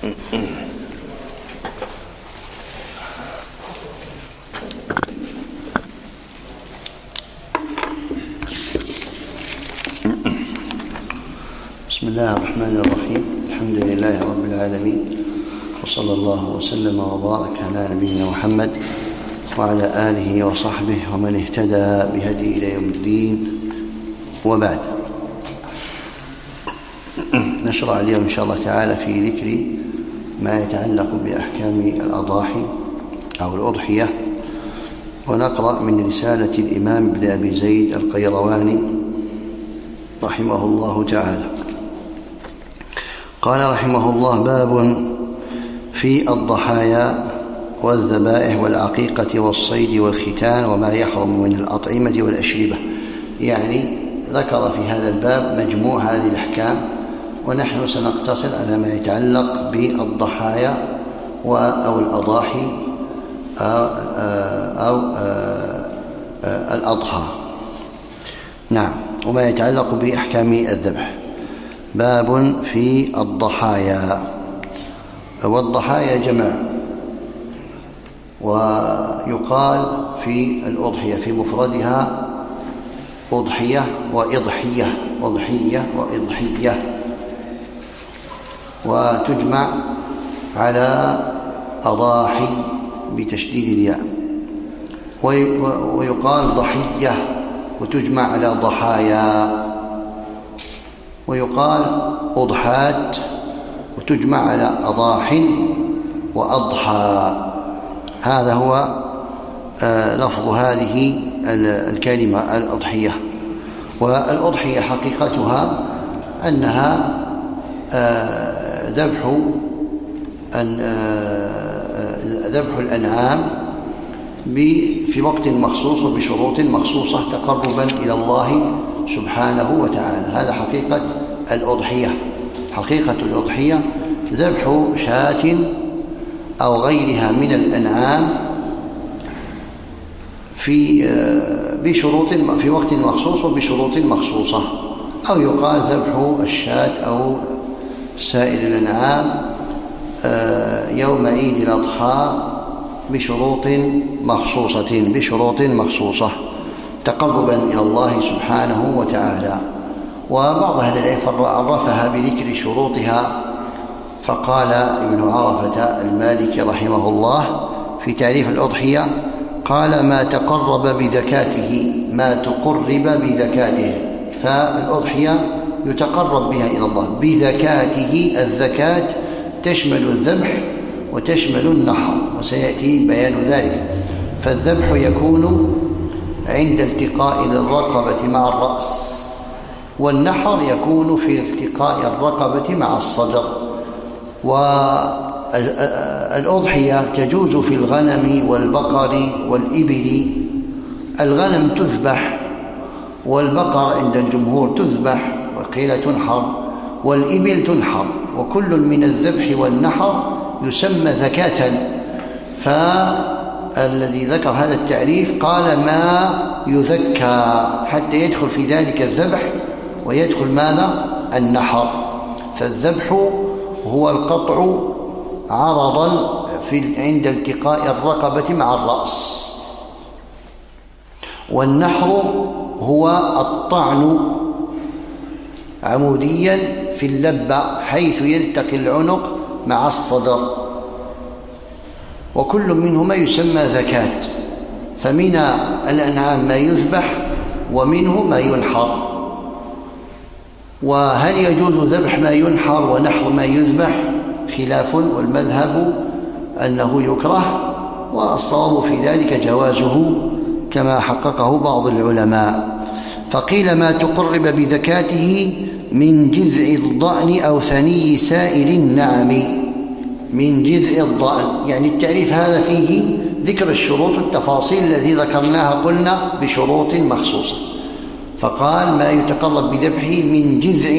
بسم الله الرحمن الرحيم. الحمد لله رب العالمين. وصلى الله وسلم وبارك على نبينا محمد وعلى آله وصحبه ومن اهتدى بهدي إلى يوم الدين. وبعد. نشرع اليوم إن شاء الله تعالى في ذكر ما يتعلق بأحكام الأضاحي أو الأضحية ونقرأ من رسالة الإمام ابن أبي زيد القيرواني رحمه الله تعالى. قال رحمه الله باب في الضحايا والذبائح والعقيقة والصيد والختان وما يحرم من الأطعمة والأشربة. يعني ذكر في هذا الباب مجموع هذه الأحكام ونحن سنقتصر على ما يتعلق بالضحايا أو الأضاحي أو, أو الأضحى. نعم. وما يتعلق بأحكام الذبح. باب في الضحايا. والضحايا جمع. ويقال في الأضحية في مفردها أضحية وإضحية أضحية وإضحية. وتجمع على أضاحي بتشديد الياء. ويقال ضحية وتجمع على ضحايا. ويقال أضحات وتجمع على أضاح وأضحى. هذا هو آه، لفظ هذه الكلمة الأضحية. والأضحية حقيقتها أنها آه، ذبح آه، ذبح الأنعام في وقت مخصوص وبشروط مخصوصة تقربا إلى الله سبحانه وتعالى. هذا حقيقة الأضحية. حقيقة الأضحية ذبح شاة أو غيرها من الأنعام في بشروط في وقت مخصوص وبشروط مخصوصة. أو يقال ذبح الشاة أو سائر الأنعام يوم عيد الأضحى بشروط مخصوصة بشروط مخصوصة تقربا إلى الله سبحانه وتعالى. وبعض أهل العلم عرفها بذكر شروطها فقال ابن عرفة المالكي رحمه الله في تعريف الأضحية قال ما تقرب بذكاته ما تقرب بذكاته. فالأضحية يتقرب بها إلى الله. بذكاته الذكاة تشمل الذبح وتشمل النحر وسيأتي بيان ذلك. فالذبح يكون عند التقاء الرقبة مع الرأس والنحر يكون في التقاء الرقبة مع الصدر. والأضحية تجوز في الغنم والبقر والإبل. الغنم تذبح والبقر عند الجمهور تذبح وقيل تنحر والإبل تنحر وكل من الذبح والنحر يسمى ذكاة فالذي ذكر هذا التعريف قال ما يذكى حتى يدخل في ذلك الذبح ويدخل ماذا؟ النحر. فالذبح هو القطع عرضا في عند التقاء الرقبة مع الرأس. والنحر هو الطعن عموديا في اللبة حيث يلتقي العنق مع الصدر. وكل منهما يسمى زكاة فمن الأنعام ما يذبح ومنه ما ينحر. وهل يجوز ذبح ما ينحر ونحر ما يذبح؟ خلاف والمذهب أنه يكره والصواب في ذلك جوازه كما حققه بعض العلماء. فقيل ما تقرب بذكاته من جذع الضأن أو ثني سائر النعم. من جذع الضأن. يعني التعريف هذا فيه ذكر الشروط التفاصيل الذي ذكرناها قلنا بشروط مخصوصة. فقال ما يتقرب بذبحه من جذع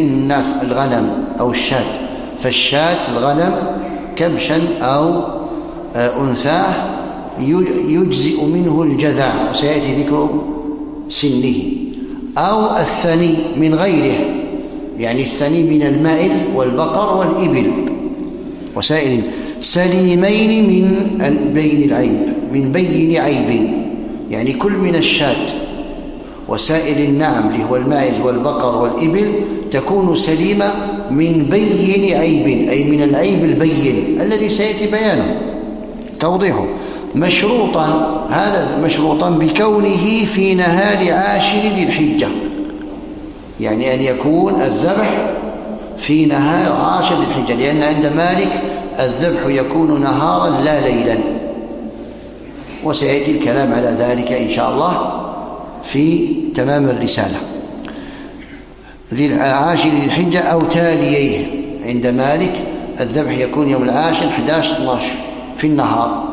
الغنم أو الشاة. فالشاة الغنم كبشا أو آه، أنثاه يجزئ منه الجذع. وسيأتي ذكر سنه. أو الثني من غيره. يعني الثني من الماعز والبقر والإبل. وسائل سليمين من بين العيب من بين عيب. يعني كل من الشاة وسائل النعم اللي هو الماعز والبقر والإبل تكون سليمة من بين عيب أي من العيب البين الذي سيأتي بيانه توضيحه. مشروطا هذا مشروطا بكونه في نهار عاشر ذي الحجة. يعني أن يكون الذبح في نهار عاشر ذي الحجة لأن عند مالك الذبح يكون نهارا لا ليلا. وسيأتي الكلام على ذلك إن شاء الله في تمام الرسالة. ذي العاشر ذي الحجة أو تاليه عند مالك الذبح يكون يوم العاشر 11 12 في النهار.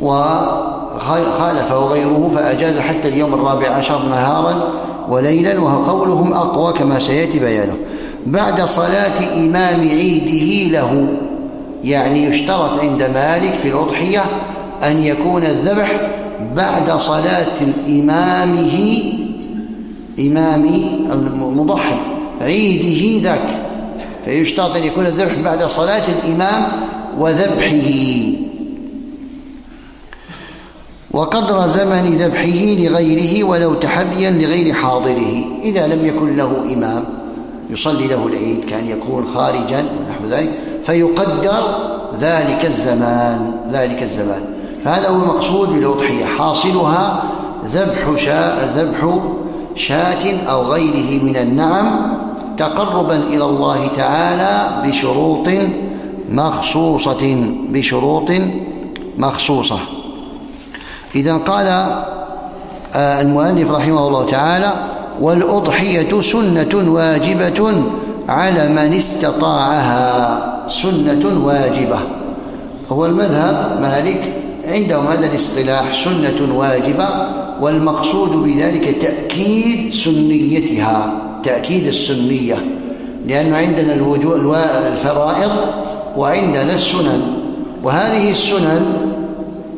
وخالفه غيره فأجاز حتى اليوم الرابع عشر نهارا وليلا وهو قولهم أقوى كما سيأتي بيانه. بعد صلاة إمام عيده له يعني يشترط عند مالك في الأضحية أن يكون الذبح بعد صلاة إمامه إمام المضحي عيده ذاك. فيشترط أن يكون الذبح بعد صلاة الإمام وذبحه. وقدر زمن ذبحه لغيره ولو تحريا لغير حاضره. إذا لم يكن له إمام يصلي له العيد كان يكون خارجا ونحو ذلك فيقدر ذلك الزمان ذلك الزمان. هذا هو المقصود بالأضحية. حاصلها ذبح شاء ذبح شاة أو غيره من النعم تقربا إلى الله تعالى بشروط مخصوصة بشروط مخصوصة. إذا قال آه، المؤلف رحمه الله تعالى والأضحية سنة واجبة على من استطاعها. سنة واجبة. هو المذهب مالك عندهم هذا الاصطلاح سنة واجبة والمقصود بذلك تأكيد سنيتها تأكيد السنية. لأن عندنا الوجوء الفرائض وعندنا السنن. وهذه السنن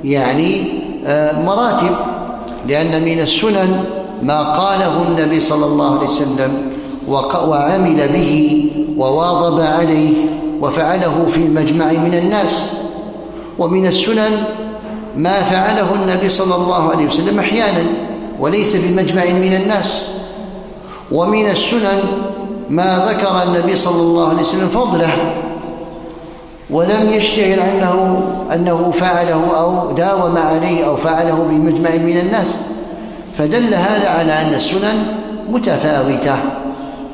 يعني مراتب لأن من السنن ما قاله النبي صلى الله عليه وسلم وعمل به وواظب عليه وفعله في مجمع من الناس. ومن السنن ما فعله النبي صلى الله عليه وسلم أحيانا وليس بمجمع من الناس. ومن السنن ما ذكر النبي صلى الله عليه وسلم فضله ولم يشتهر انه أنه فعله أو داوم عليه أو فعله بمجمع من الناس. فدل هذا على أن السنن متفاوتة.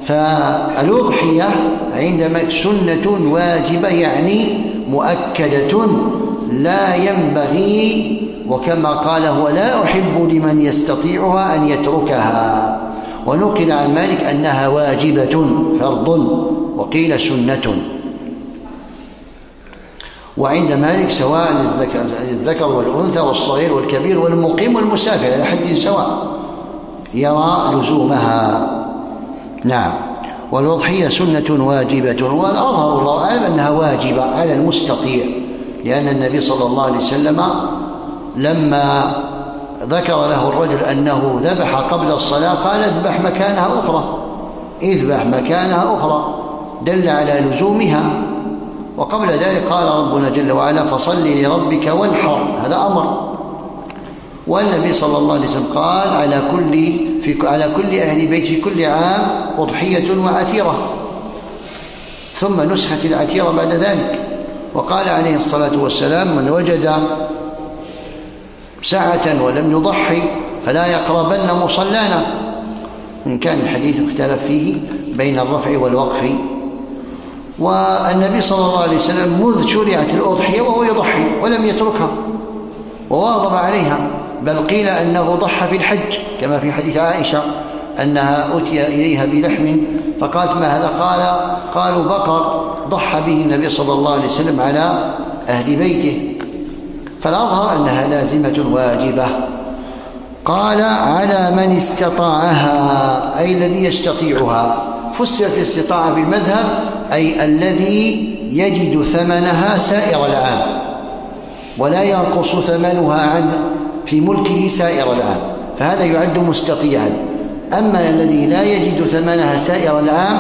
فالأضحية عندما سنة واجبة يعني مؤكدة لا ينبغي وكما قال هو لا أحب لمن يستطيعها أن يتركها. ونقل عن مالك أنها واجبة فرض وقيل سنة. وعند مالك سواء للذكر, والأنثى والصغير والكبير والمقيم والمسافر على حد سواء. يرى لزومها. نعم. والأضحية سنة واجبة والأظهر الله أعلم أنها واجبة على المستطيع لأن النبي صلى الله عليه وسلم لما ذكر له الرجل أنه ذبح قبل الصلاة قال اذبح مكانها أخرى. اذبح مكانها أخرى. دل على لزومها. وقبل ذلك قال ربنا جل وعلا فصل لربك وانحر. هذا أمر. والنبي صلى الله عليه وسلم قال على كل في على كل أهل بيت في كل عام أضحية وعتيرة ثم نسخت العتيرة بعد ذلك. وقال عليه الصلاة والسلام من وجد ساعة ولم يضحي فلا يقربن مصلانا. إن كان الحديث اختلف فيه بين الرفع والوقف والنبي صلى الله عليه وسلم مذ شرعت الأضحية وهو يضحي ولم يتركها وواظب عليها بل قيل أنه ضحى في الحج كما في حديث عائشة أنها أتي إليها بلحم فقالت ما هذا؟ قال قالوا بقر ضحى به النبي صلى الله عليه وسلم على أهل بيته. فالأظهر أنها لازمة واجبة. قال على من استطاعها أي الذي يستطيعها. فسرت الاستطاعة بالمذهب أي الذي يجد ثمنها سائر العام ولا ينقص ثمنها عن في ملكه سائر العام فهذا يعد مستطيعا. أما الذي لا يجد ثمنها سائر العام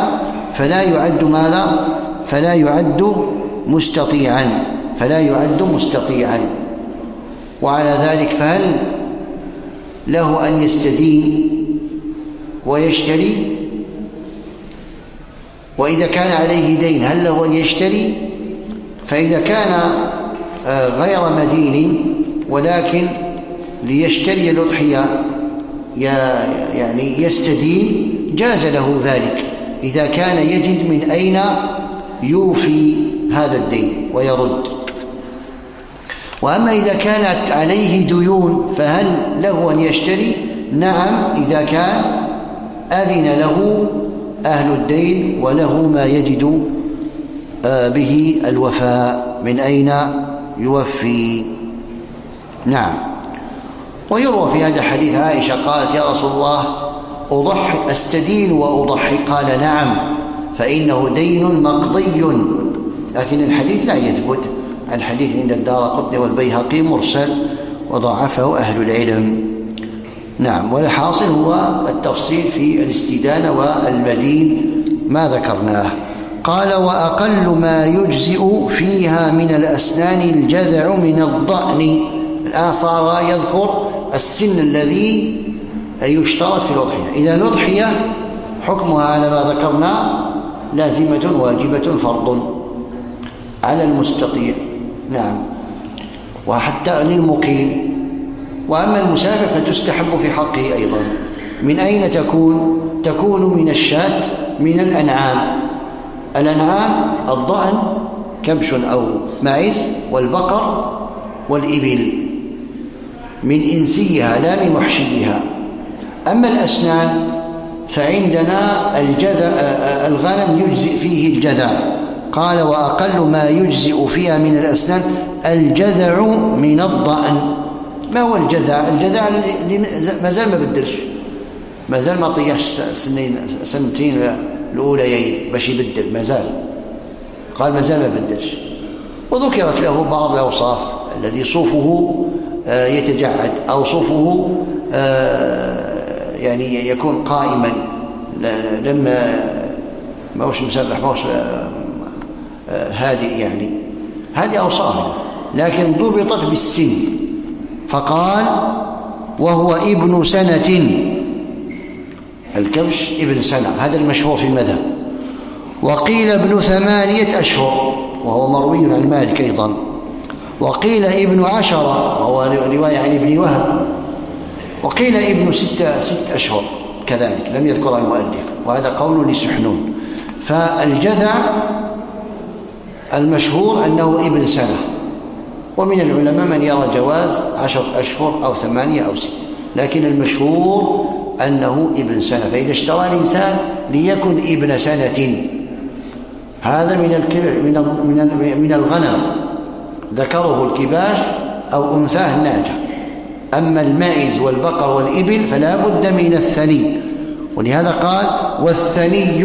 فلا يعد ماذا؟ فلا يعد مستطيعا فلا يعد مستطيعا. وعلى ذلك فهل له أن يستدين ويشتري؟ وإذا كان عليه دين هل له أن يشتري؟ فإذا كان آه، غير مدين ولكن ليشتري الأضحية يعني يستدين جاز له ذلك. إذا كان يجد من أين يوفي هذا الدين ويرد. وأما إذا كانت عليه ديون فهل له أن يشتري؟ نعم إذا كان أذن له أهل الدين وله ما يجد آه، به الوفاء. من أين يوفي؟ نعم. ويروى في هذا الحديث عائشة قالت يا رسول الله أضحي أستدين وأضحي. قال نعم فإنه دين مقضي. لكن الحديث لا يثبت. الحديث عند الدار قطني والبيهقي مرسل وضعفه أهل العلم. نعم والحاصل هو التفصيل في الاستدانة والمدين ما ذكرناه. قال وأقل ما يجزئ فيها من الأسنان الجذع من الضأن. الآن صار يذكر السن الذي يشترط في الأضحية. إذا الأضحية حكمها على ما ذكرنا لازمة واجبة فرض على المستطيع. نعم. وحتى للمقيم. وأما المسافر فتستحب في حقه أيضا. من أين تكون؟ تكون من الشاة من الأنعام. الأنعام الضأن كبش أو معز والبقر والإبل. من إنسيها لا من وحشيها. أما الأسنان فعندنا الجذع الغنم يجزئ فيه الجذع. قال وأقل ما يجزئ فيها من الأسنان الجذع من الضأن. ما هو الجذع الجذع ما زال ما بدلش. ما زال ما طيحش سنين سنتين الأوليين باش يبدل ما زال. قال ما زال ما بدلش. وذكرت له بعض الأوصاف الذي صوفه آه، يتجعد أو صوفه آه، يعني يكون قائما. لما ما هوش مسبح ما هوش آه، هادئ يعني. هذه أوصاف. لكن ضبطت بالسن. فقال وهو ابن سنة. الكبش ابن سنة هذا المشهور في المذهب. وقيل ابن ثمانية أشهر وهو مروي عن مالك أيضا. وقيل ابن عشرة وهو رواية عن ابن وهب. وقيل ابن ستة ست أشهر كذلك لم يذكر المؤلف وهذا قول لسحنون. فالجذع المشهور أنه ابن سنة. ومن العلماء من يرى جواز عشرة أشهر أو ثمانية أو ستة. لكن المشهور أنه ابن سنة. فإذا اشترى الإنسان ليكن ابن سنة. هذا من من من من الغنم. ذكره الكباش أو أنثاه الناجة أما المعز والبقر والإبل فلا بد من الثني. ولهذا قال والثني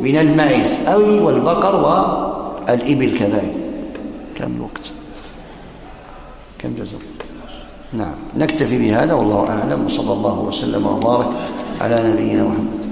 من المعز أو والبقر والإبل كذلك. كم الوقت كم جزر نعم. نكتفي بهذا والله أعلم وصلى الله وسلم وبارك على نبينا محمد.